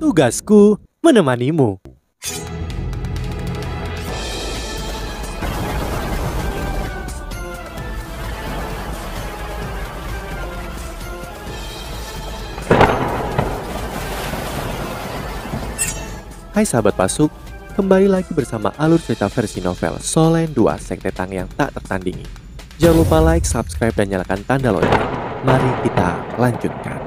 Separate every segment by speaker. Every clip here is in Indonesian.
Speaker 1: Tugasku menemanimu. Hai sahabat pasuk, kembali lagi bersama alur cerita versi novel Solen 2 Sekte Tang yang tak tertandingi. Jangan lupa like, subscribe, dan nyalakan tanda lonceng. Mari kita lanjutkan.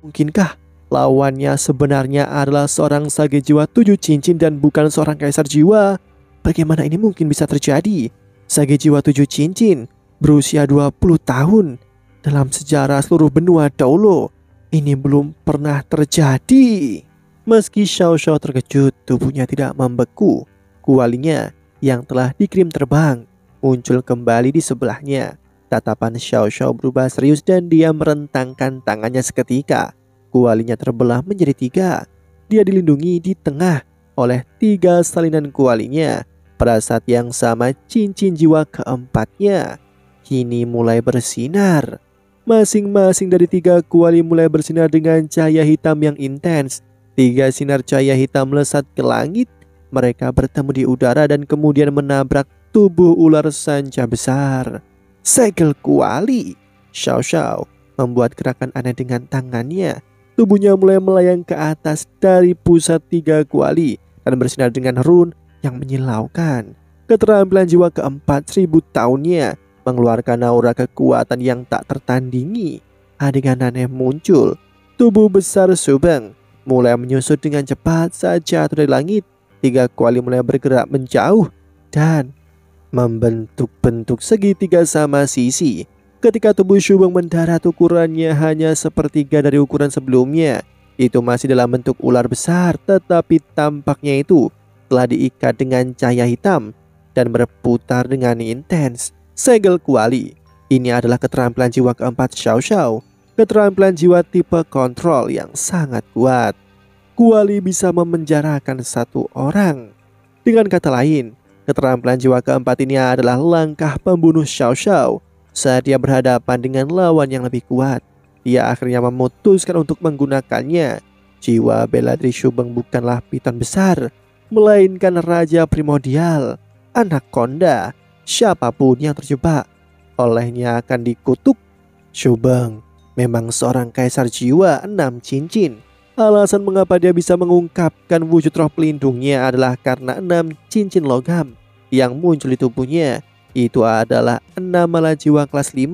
Speaker 1: Mungkinkah lawannya sebenarnya adalah seorang sage jiwa tujuh cincin dan bukan seorang kaisar jiwa? Bagaimana ini mungkin bisa terjadi? Sage jiwa tujuh cincin berusia 20 tahun dalam sejarah seluruh benua Daulo. Ini belum pernah terjadi. Meski Xiao Xiao terkejut, tubuhnya tidak membeku. Kualinya yang telah dikirim terbang muncul kembali di sebelahnya. Tatapan Xiao Xiao berubah serius dan dia merentangkan tangannya seketika. Kualinya terbelah menjadi tiga. Dia dilindungi di tengah oleh tiga salinan kualinya. Pada saat yang sama cincin jiwa keempatnya kini mulai bersinar. Masing-masing dari tiga kuali mulai bersinar dengan cahaya hitam yang intens. Tiga sinar cahaya hitam melesat ke langit. Mereka bertemu di udara dan kemudian menabrak tubuh ular sanca besar. Segel kuali. Xiao Xiao membuat gerakan aneh dengan tangannya. Tubuhnya mulai melayang ke atas dari pusat tiga kuali dan bersinar dengan run yang menyilaukan. Keterampilan jiwa keempat seribu tahunnya mengeluarkan aura kekuatan yang tak tertandingi. Adegan aneh muncul. Tubuh besar Subeng mulai menyusut dengan cepat saat jatuh dari langit. Tiga kuali mulai bergerak menjauh dan membentuk bentuk segitiga sama sisi. Ketika tubuh Subeng mendarat ukurannya hanya sepertiga dari ukuran sebelumnya. Itu masih dalam bentuk ular besar tetapi tampaknya itu telah diikat dengan cahaya hitam dan berputar dengan intens. Segel kuali. Ini adalah keterampilan jiwa keempat Xiao Xiao. Keterampilan jiwa tipe kontrol yang sangat kuat. Kuali bisa memenjarakan satu orang. Dengan kata lain, keterampilan jiwa keempat ini adalah langkah pembunuh Xiao Xiao saat dia berhadapan dengan lawan yang lebih kuat. Dia akhirnya memutuskan untuk menggunakannya. Jiwa Bellatrix Shubeng bukanlah piton besar, melainkan raja primordial, anak konda siapa pun yang terjebak olehnya akan dikutuk. Shubeng memang seorang kaisar jiwa enam cincin. Alasan mengapa dia bisa mengungkapkan wujud roh pelindungnya adalah karena enam cincin logam yang muncul di tubuhnya. Itu adalah enam malah jiwa kelas 5.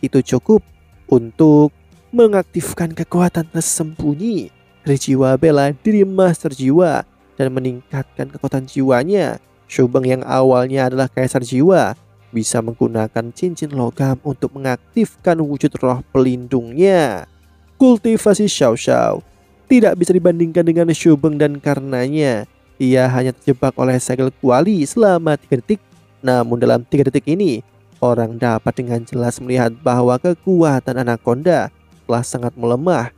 Speaker 1: Itu cukup untuk mengaktifkan kekuatan tersembunyi dari jiwa bela diri master jiwa dan meningkatkan kekuatan jiwanya Shubeng yang awalnya adalah kaisar jiwa bisa menggunakan cincin logam untuk mengaktifkan wujud roh pelindungnya. Kultivasi Xiao Xiao tidak bisa dibandingkan dengan Shubeng dan karenanya ia hanya terjebak oleh segel kuali selama 3 detik. Namun dalam 3 detik ini, orang dapat dengan jelas melihat bahwa kekuatan anaconda telah sangat melemah.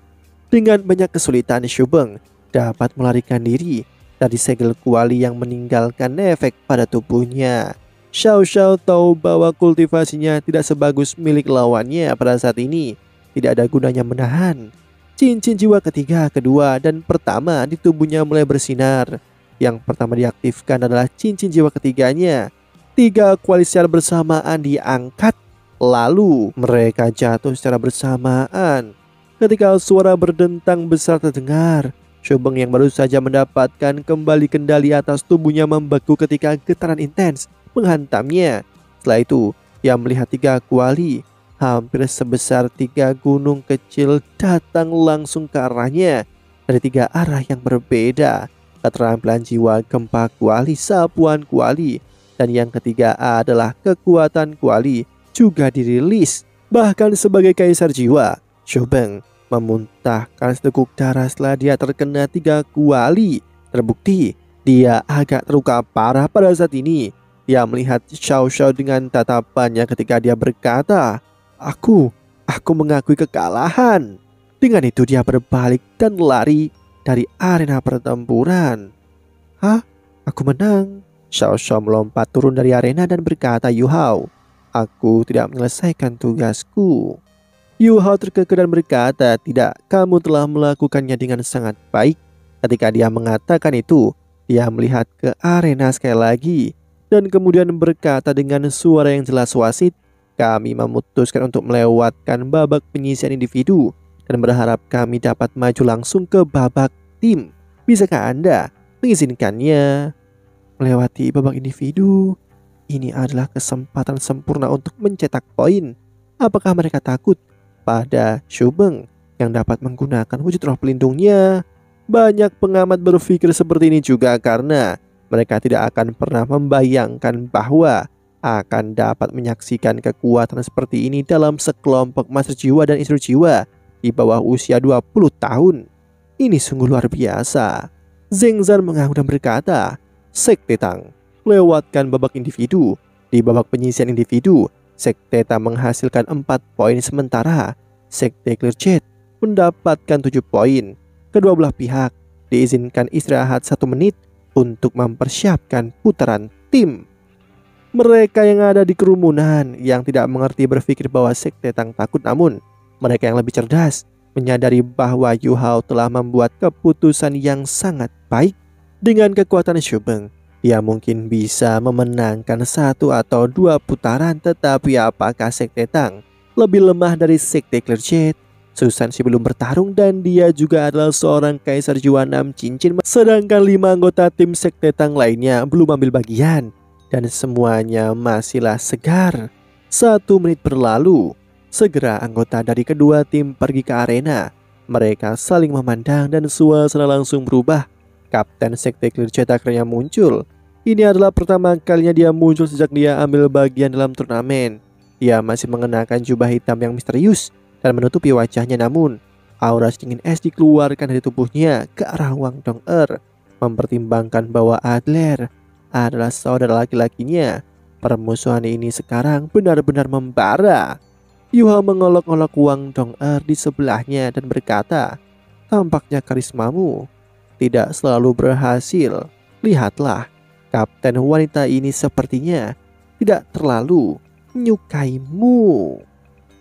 Speaker 1: Dengan banyak kesulitan Shubeng dapat melarikan diri dari segel kuali yang meninggalkan efek pada tubuhnya. Xiao Xiao tahu bahwa kultivasinya tidak sebagus milik lawannya pada saat ini. Tidak ada gunanya menahan. Cincin jiwa ketiga, kedua, dan pertama di tubuhnya mulai bersinar. Yang pertama diaktifkan adalah cincin jiwa ketiganya. Tiga kuali secara bersamaan diangkat, lalu mereka jatuh secara bersamaan. Ketika suara berdentang besar terdengar, Shubeng yang baru saja mendapatkan kembali kendali atas tubuhnya membeku ketika getaran intens menghantamnya. Setelah itu, ia melihat tiga kuali hampir sebesar tiga gunung kecil datang langsung ke arahnya dari tiga arah yang berbeda. Keterampilan jiwa gempa kuali, sapuan kuali, dan yang ketiga adalah kekuatan kuali juga dirilis. Bahkan sebagai kaisar jiwa, Shubeng memuntahkan seteguk darah setelah dia terkena tiga kuali. Terbukti dia agak terluka parah pada saat ini. Dia melihat Xiao Xiao dengan tatapannya ketika dia berkata, Aku, aku mengakui kekalahan. Dengan itu dia berbalik dan lari dari arena pertempuran. Hah? Aku menang. Xiao Xiao melompat turun dari arena dan berkata, Yu Hao, aku tidak menyelesaikan tugasku. Yu Hao terkekeh dan berkata, tidak, kamu telah melakukannya dengan sangat baik. Ketika dia mengatakan itu, dia melihat ke arena sekali lagi dan kemudian berkata dengan suara yang jelas wasit, kami memutuskan untuk melewatkan babak penyisian individu dan berharap kami dapat maju langsung ke babak tim. Bisakah Anda mengizinkannya? Melewati babak individu, ini adalah kesempatan sempurna untuk mencetak poin. Apakah mereka takut pada Shubeng yang dapat menggunakan wujud roh pelindungnya. Banyak pengamat berpikir seperti ini juga karena mereka tidak akan pernah membayangkan bahwa akan dapat menyaksikan kekuatan seperti ini dalam sekelompok master jiwa dan istri jiwa di bawah usia 20 tahun. Ini sungguh luar biasa. Zeng Zan mengangguk dan berkata, Sekte Tang, lewatkan babak individu. Di babak penyisian individu, Sekte Tang menghasilkan 4 poin sementara Sekte Clear mendapatkan 7 poin. Kedua belah pihak diizinkan istirahat satu menit untuk mempersiapkan putaran tim. Mereka yang ada di kerumunan yang tidak mengerti berpikir bahwa Sekte Tang takut namun mereka yang lebih cerdas menyadari bahwa Yu Hao telah membuat keputusan yang sangat baik dengan kekuatan Shubeng ia mungkin bisa memenangkan satu atau dua putaran tetapi apakah Sekte Tang lebih lemah dari Sekte Clearjet? Susan si belum bertarung dan dia juga adalah seorang kaisar 6 cincin sedangkan lima anggota tim Sekte Tang lainnya belum ambil bagian dan semuanya masihlah segar. Satu menit berlalu, segera anggota dari kedua tim pergi ke arena. Mereka saling memandang dan suasana langsung berubah. Kapten Sekte Clear akhirnya muncul. Ini adalah pertama kalinya dia muncul sejak dia ambil bagian dalam turnamen. Dia masih mengenakan jubah hitam yang misterius dan menutupi wajahnya namun aura dingin es dikeluarkan dari tubuhnya ke arah Wang Dong-er. Mempertimbangkan bahwa Adler adalah saudara laki-lakinya, permusuhan ini sekarang benar-benar membara. Yuha mengolok-olok Wang Dong-er di sebelahnya dan berkata, Tampaknya karismamu tidak selalu berhasil. Lihatlah, kapten wanita ini sepertinya tidak terlalu menyukaimu.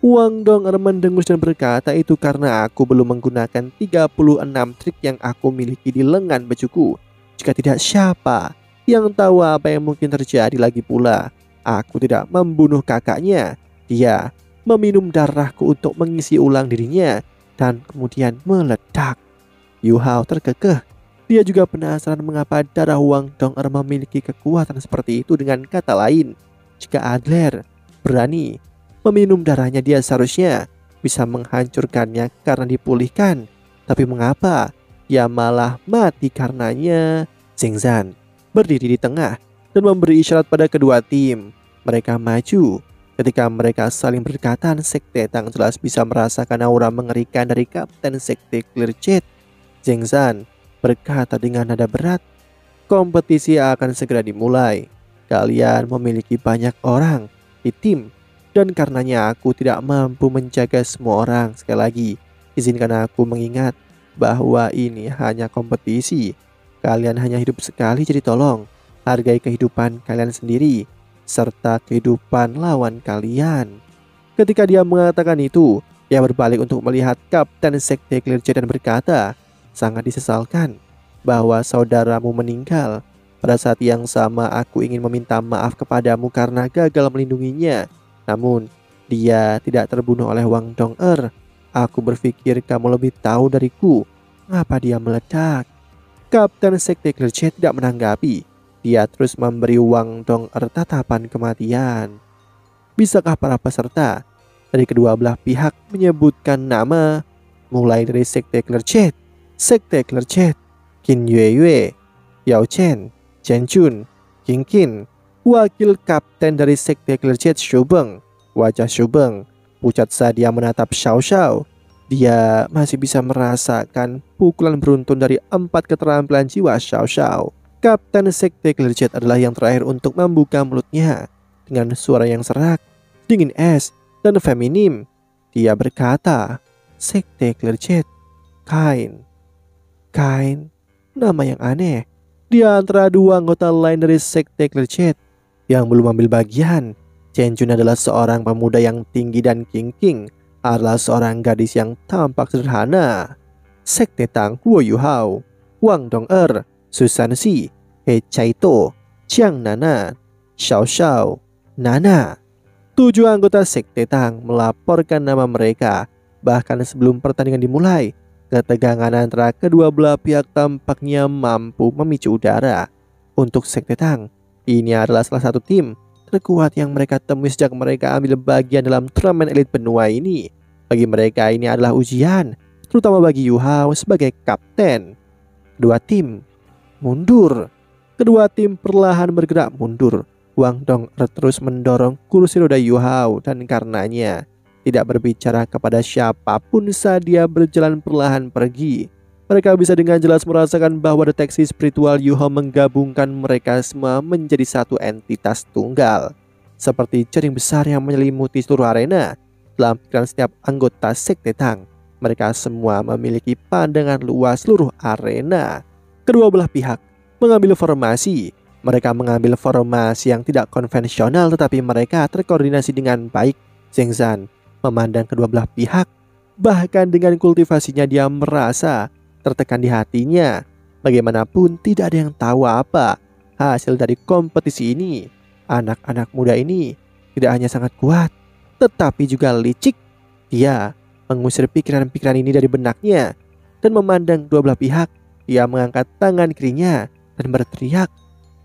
Speaker 1: Wang Dong mendengus dan berkata itu karena aku belum menggunakan 36 trik yang aku miliki di lengan bajuku. Jika tidak siapa yang tahu apa yang mungkin terjadi lagi pula. Aku tidak membunuh kakaknya. Dia meminum darahku untuk mengisi ulang dirinya dan kemudian meledak. Yu Hao terkekeh. Dia juga penasaran mengapa darah Wang Dong memiliki kekuatan seperti itu dengan kata lain. Jika Adler berani meminum darahnya dia seharusnya bisa menghancurkannya karena dipulihkan. Tapi mengapa ia malah mati karenanya? Zhengzan berdiri di tengah dan memberi isyarat pada kedua tim. Mereka maju. Ketika mereka saling berdekatan, Sekte Tang jelas bisa merasakan aura mengerikan dari Kapten Sekte Clear Jet. Zhengzan berkata dengan nada berat, kompetisi akan segera dimulai. Kalian memiliki banyak orang di tim dan karenanya aku tidak mampu menjaga semua orang. Sekali lagi, izinkan aku mengingat bahwa ini hanya kompetisi. Kalian hanya hidup sekali jadi tolong hargai kehidupan kalian sendiri serta kehidupan lawan kalian. Ketika dia mengatakan itu, ia berbalik untuk melihat Kapten Sekte Clearjet dan berkata, sangat disesalkan bahwa saudaramu meninggal. Pada saat yang sama aku ingin meminta maaf kepadamu karena gagal melindunginya. Namun, dia tidak terbunuh oleh Wang Dong-er. Aku berpikir kamu lebih tahu dariku. Mengapa dia meledak? Kapten Sekte Clearjet tidak menanggapi. Dia terus memberi Wang Dong-er tatapan kematian. Bisakah para peserta dari kedua belah pihak menyebutkan nama mulai dari Sekte Clearjet, Sekte Clearjet, Qin Yue Yue, Yao Chen, Chen Chun, King Qin, wakil kapten dari Sekte Clearjet Shubeng. Wajah Shubeng pucat saat dia menatap Xiao Xiao. Dia masih bisa merasakan pukulan beruntun dari empat keterampilan jiwa Xiao Xiao. Kapten Sekte Clearjet adalah yang terakhir untuk membuka mulutnya dengan suara yang serak, dingin es, dan feminim. Dia berkata, Sekte Clearjet, Kain. Kain nama yang aneh. Di antara dua anggota lain dari sekte Clearjet yang belum ambil bagian, Chen Jun adalah seorang pemuda yang tinggi dan king-king. adalah seorang gadis yang tampak sederhana. Sekte Tang Wo Yu Hao, Wang Dong Er, Susan Si, He Chai To, Chiang Nana, Xiao Xiao, Nana. Tujuh anggota Sekte Tang melaporkan nama mereka bahkan sebelum pertandingan dimulai. Ketegangan antara kedua belah pihak tampaknya mampu memicu udara. Untuk Sekte Tang, ini adalah salah satu tim terkuat yang mereka temui sejak mereka ambil bagian dalam turnamen elit benua ini. Bagi mereka ini adalah ujian, terutama bagi Yu Hao sebagai kapten. Dua tim mundur. Kedua tim perlahan bergerak mundur Wang Dong terus mendorong kursi roda Yu Hao dan karenanya tidak berbicara kepada siapa pun saat dia berjalan perlahan pergi. Mereka bisa dengan jelas merasakan bahwa deteksi spiritual Yu Hao menggabungkan mereka semua menjadi satu entitas tunggal. Seperti jaring besar yang menyelimuti seluruh arena, dalam pikiran setiap anggota Sekte Tang, mereka semua memiliki pandangan luas seluruh arena. Kedua belah pihak mengambil formasi mereka mengambil formasi yang tidak konvensional tetapi mereka terkoordinasi dengan baik. Zheng Zhan memandang kedua belah pihak. Bahkan dengan kultivasinya dia merasa tertekan di hatinya. Bagaimanapun tidak ada yang tahu apa hasil dari kompetisi ini. Anak-anak muda ini tidak hanya sangat kuat, tetapi juga licik. Dia mengusir pikiran-pikiran ini dari benaknya dan memandang dua belah pihak. Dia mengangkat tangan kirinya dan berteriak,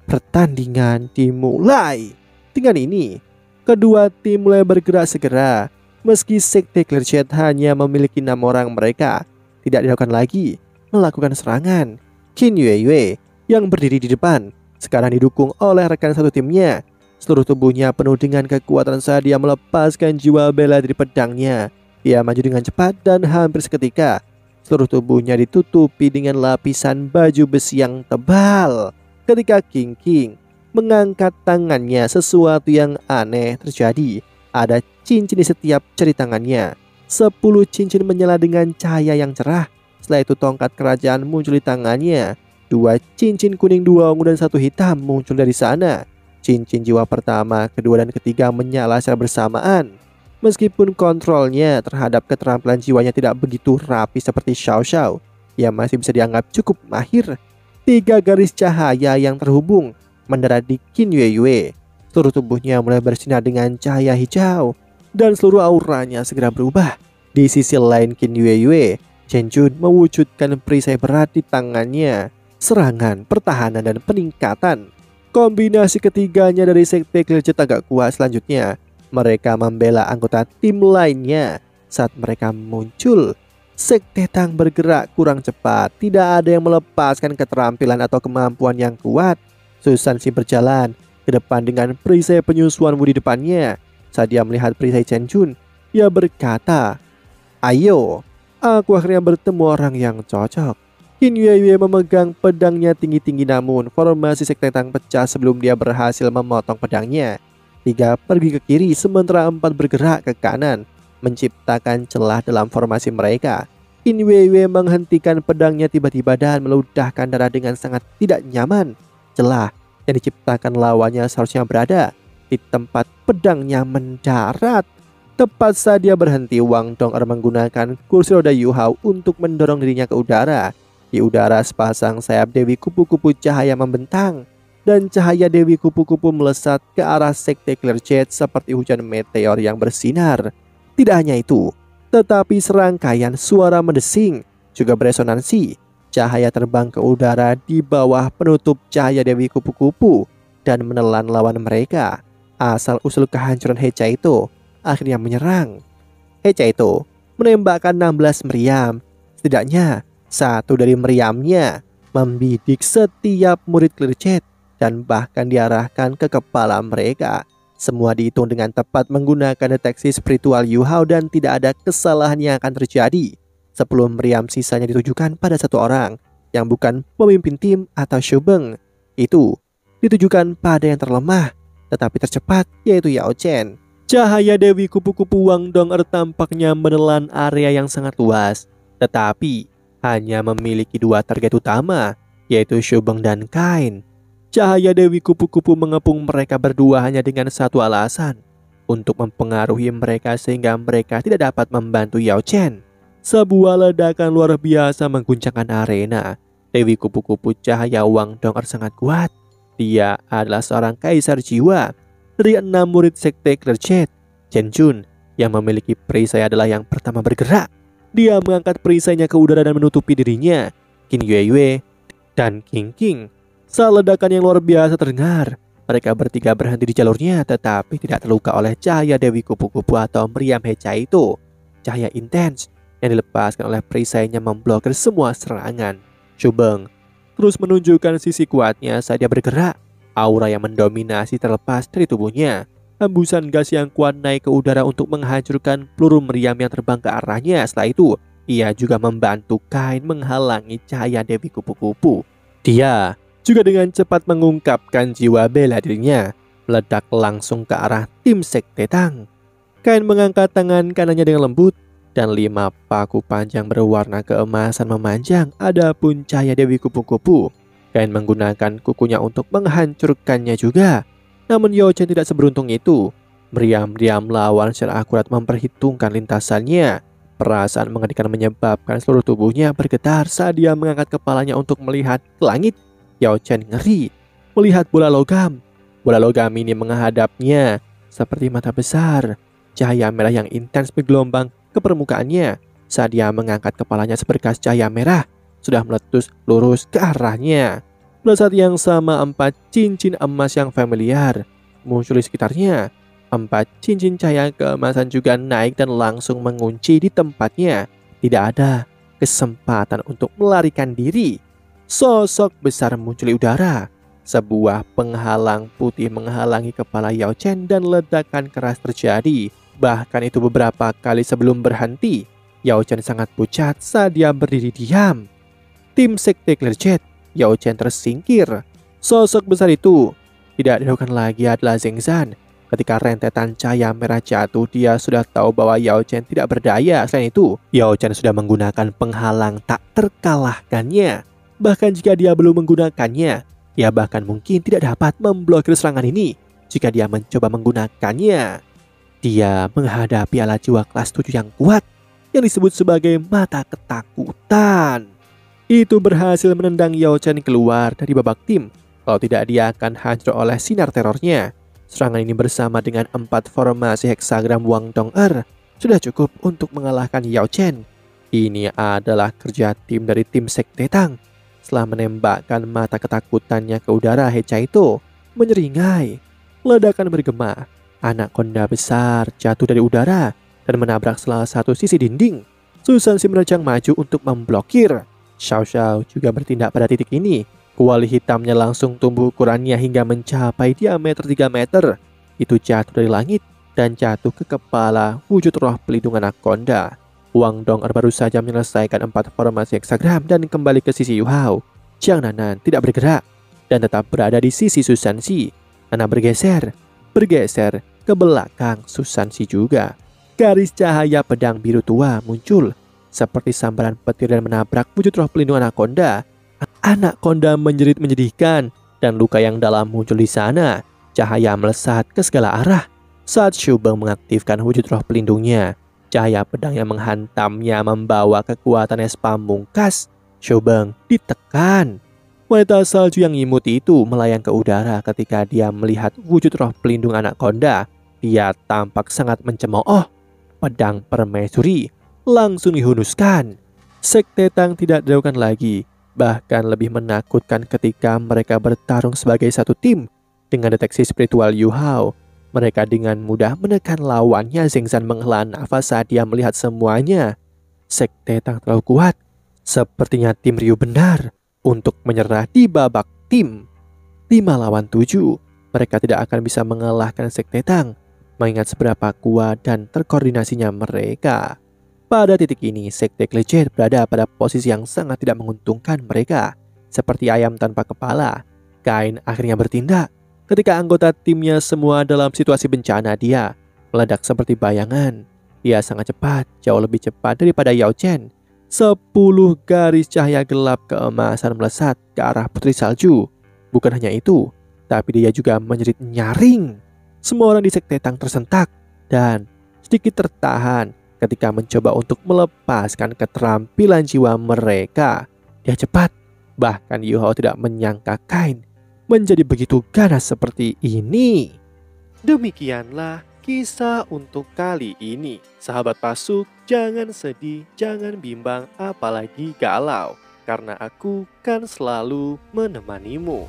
Speaker 1: Pertandingan dimulai. Dengan ini, kedua tim mulai bergerak segera. Meski sekte Clearchat hanya memiliki enam orang mereka, tidak dilakukan lagi melakukan serangan. Qin Yue Yue yang berdiri di depan sekarang didukung oleh rekan satu timnya. Seluruh tubuhnya penuh dengan kekuatan saat dia melepaskan jiwa bela dari pedangnya. Dia maju dengan cepat dan hampir seketika seluruh tubuhnya ditutupi dengan lapisan baju besi yang tebal. Ketika King King mengangkat tangannya, sesuatu yang aneh terjadi. Ada cincin di setiap jari tangannya. Sepuluh cincin menyala dengan cahaya yang cerah. Setelah itu tongkat kerajaan muncul di tangannya. Dua cincin kuning, dua ungu dan satu hitam muncul dari sana. Cincin jiwa pertama, kedua dan ketiga menyala secara bersamaan. Meskipun kontrolnya terhadap keterampilan jiwanya tidak begitu rapi seperti Xiao Xiao, ia masih bisa dianggap cukup mahir Tiga garis cahaya yang terhubung mendarat di Qin Yue Yue. Seluruh tubuhnya mulai bersinar dengan cahaya hijau dan seluruh auranya segera berubah. Di sisi lain Qin Yue Yue, Chen Jun mewujudkan perisai berat di tangannya. Serangan, pertahanan, dan peningkatan. Kombinasi ketiganya dari sekte Kiljet agak kuat selanjutnya. Mereka membela anggota tim lainnya saat mereka muncul Sekte Tang bergerak kurang cepat, tidak ada yang melepaskan keterampilan atau kemampuan yang kuat. Susan si berjalan ke depan dengan perisai penyusuan di depannya. Saat dia melihat perisai Chen Jun, ia berkata, Ayo, aku akhirnya bertemu orang yang cocok. Qin Yue Yue memegang pedangnya tinggi-tinggi namun formasi Sekte Tang pecah sebelum dia berhasil memotong pedangnya. Tiga pergi ke kiri sementara empat bergerak ke kanan menciptakan celah dalam formasi mereka. Inwewe menghentikan pedangnya tiba-tiba dan meludahkan darah dengan sangat tidak nyaman. Celah yang diciptakan lawannya seharusnya berada di tempat pedangnya mendarat. Tepat saat dia berhenti, Wang Dong'er menggunakan kursi roda Yu Hao untuk mendorong dirinya ke udara. Di udara sepasang sayap Dewi kupu-kupu cahaya membentang dan cahaya Dewi kupu-kupu melesat ke arah sekte Clear Jet seperti hujan meteor yang bersinar. Tidak hanya itu, tetapi serangkaian suara mendesing juga beresonansi. Cahaya terbang ke udara di bawah penutup cahaya Dewi Kupu-Kupu dan menelan lawan mereka. Asal usul kehancuran Hecha itu akhirnya menyerang. Hecha itu menembakkan 16 meriam. Setidaknya satu dari meriamnya membidik setiap murid Clearchat dan bahkan diarahkan ke kepala mereka. Semua dihitung dengan tepat menggunakan deteksi spiritual Yu Hao dan tidak ada kesalahan yang akan terjadi. Sepuluh meriam sisanya ditujukan pada satu orang yang bukan pemimpin tim atau Shubeng. Itu ditujukan pada yang terlemah tetapi tercepat yaitu Yao Chen. Cahaya Dewi kupu-kupu Wang Dong-er tampaknya menelan area yang sangat luas, tetapi hanya memiliki dua target utama, yaitu Shubeng dan Kain. Cahaya Dewi kupu-kupu mengepung mereka berdua hanya dengan satu alasan, untuk mempengaruhi mereka sehingga mereka tidak dapat membantu Yao Chen. Sebuah ledakan luar biasa mengguncangkan arena. Dewi kupu-kupu cahaya Wang Donger sangat kuat. Dia adalah seorang kaisar jiwa dari enam murid sekte Clerget. Chen Jun yang memiliki perisai adalah yang pertama bergerak. Dia mengangkat perisainya ke udara dan menutupi dirinya. Qin Yue Yue dan King King. Saat ledakan yang luar biasa terdengar, mereka bertiga berhenti di jalurnya tetapi tidak terluka oleh cahaya Dewi Kupu-Kupu atau meriam Heca itu. Cahaya intens yang dilepaskan oleh perisainya memblokir semua serangan. Shubeng terus menunjukkan sisi kuatnya saat dia bergerak. Aura yang mendominasi terlepas dari tubuhnya. Hembusan gas yang kuat naik ke udara untuk menghancurkan peluru meriam yang terbang ke arahnya. Setelah itu, ia juga membantu kain menghalangi cahaya Dewi Kupu-Kupu. Dia juga dengan cepat mengungkapkan jiwa bela dirinya, meledak langsung ke arah tim Sekte Tang. Kain mengangkat tangan kanannya dengan lembut, dan lima paku panjang berwarna keemasan memanjang, adapun cahaya Dewi Kupu-Kupu. Kain menggunakan kukunya untuk menghancurkannya juga. Namun Yao Chen tidak seberuntung itu. Meriam-riam lawan secara akurat memperhitungkan lintasannya. Perasaan mengerikan menyebabkan seluruh tubuhnya bergetar saat dia mengangkat kepalanya untuk melihat ke langit Yao Chen ngeri melihat bola logam. Bola logam ini menghadapnya seperti mata besar. Cahaya merah yang intens bergelombang ke permukaannya. Saat dia mengangkat kepalanya seberkas cahaya merah sudah meletus lurus ke arahnya. Pada saat yang sama empat cincin emas yang familiar muncul di sekitarnya. Empat cincin cahaya keemasan juga naik dan langsung mengunci di tempatnya. Tidak ada kesempatan untuk melarikan diri. Sosok besar muncul di udara. Sebuah penghalang putih menghalangi kepala Yao Chen dan ledakan keras terjadi. Bahkan itu beberapa kali sebelum berhenti. Yao Chen sangat pucat saat dia berdiri diam. Tim Sekte Clerget, Yao Chen tersingkir. Sosok besar itu tidak diragukan lagi adalah Zeng Zan. Ketika rentetan cahaya merah jatuh, dia sudah tahu bahwa Yao Chen tidak berdaya. Selain itu, Yao Chen sudah menggunakan penghalang tak terkalahkannya. Bahkan jika dia belum menggunakannya, ia bahkan mungkin tidak dapat memblokir serangan ini jika dia mencoba menggunakannya. Dia menghadapi alat jiwa kelas 7 yang kuat yang disebut sebagai mata ketakutan. Itu berhasil menendang Yao Chen keluar dari babak tim. Kalau tidak dia akan hancur oleh sinar terornya. Serangan ini bersama dengan empat formasi heksagram Wang Dong-er sudah cukup untuk mengalahkan Yao Chen. Ini adalah kerja tim dari tim Sekte Tang setelah menembakkan mata ketakutannya ke udara, Hecha itu menyeringai. Ledakan bergema. Anak konda besar jatuh dari udara dan menabrak salah satu sisi dinding. Susan si menerjang maju untuk memblokir. Xiao Xiao juga bertindak pada titik ini. Kuali hitamnya langsung tumbuh ukurannya hingga mencapai diameter 3 meter. Itu jatuh dari langit dan jatuh ke kepala wujud roh pelindung anak konda. Wang Dong baru saja menyelesaikan empat formasi heksagram dan kembali ke sisi Yu Hao. Jiang Nanan tidak bergerak dan tetap berada di sisi Susan Si. Nana bergeser, bergeser ke belakang Susan Si juga. Garis cahaya pedang biru tua muncul seperti sambaran petir dan menabrak wujud roh pelindung anak konda. Anak konda menjerit menyedihkan dan luka yang dalam muncul di sana. Cahaya melesat ke segala arah saat Shubeng mengaktifkan wujud roh pelindungnya. Cahaya pedang yang menghantamnya membawa kekuatan es pamungkas. Shobeng ditekan. Wanita salju yang imut itu melayang ke udara ketika dia melihat wujud roh pelindung anak konda. Dia tampak sangat mencemooh. Pedang permaisuri langsung dihunuskan. Sekte Tang tidak diragukan lagi, bahkan lebih menakutkan ketika mereka bertarung sebagai satu tim dengan deteksi spiritual Yu Hao mereka dengan mudah menekan lawannya Zeng Zan menghela nafas saat dia melihat semuanya. Sekte Tang terlalu kuat. Sepertinya tim Ryu benar untuk menyerah di babak tim. 5 lawan 7. Mereka tidak akan bisa mengalahkan Sekte Tang mengingat seberapa kuat dan terkoordinasinya mereka. Pada titik ini, Sekte Klejer berada pada posisi yang sangat tidak menguntungkan mereka. Seperti ayam tanpa kepala, Kain akhirnya bertindak Ketika anggota timnya semua dalam situasi bencana, dia meledak seperti bayangan. Dia sangat cepat, jauh lebih cepat daripada Yao Chen. Sepuluh garis cahaya gelap keemasan melesat ke arah putri salju. Bukan hanya itu, tapi dia juga menjerit nyaring. Semua orang di sekte Tang tersentak. dan sedikit tertahan ketika mencoba untuk melepaskan keterampilan jiwa mereka. Dia cepat, bahkan Yuho tidak menyangka Kain menjadi begitu ganas seperti ini. Demikianlah kisah untuk kali ini. Sahabat pasuk, jangan sedih, jangan bimbang, apalagi galau. Karena aku kan selalu menemanimu.